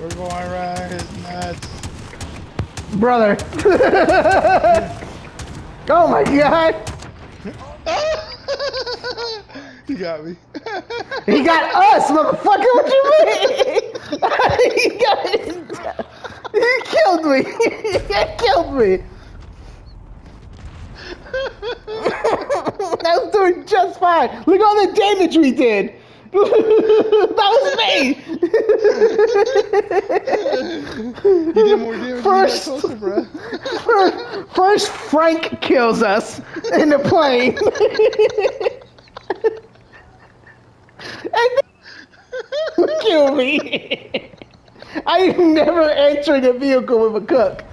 We're going right his nuts. Brother. oh my god. he got me. He got us, motherfucker. What you mean? he got He killed me. he killed me. I was doing just fine. Look at all the damage we did. that was me. you did more damage First- got closer, bro. First, first Frank kills us in the plane. and then kill me. I never entered a vehicle with a cook.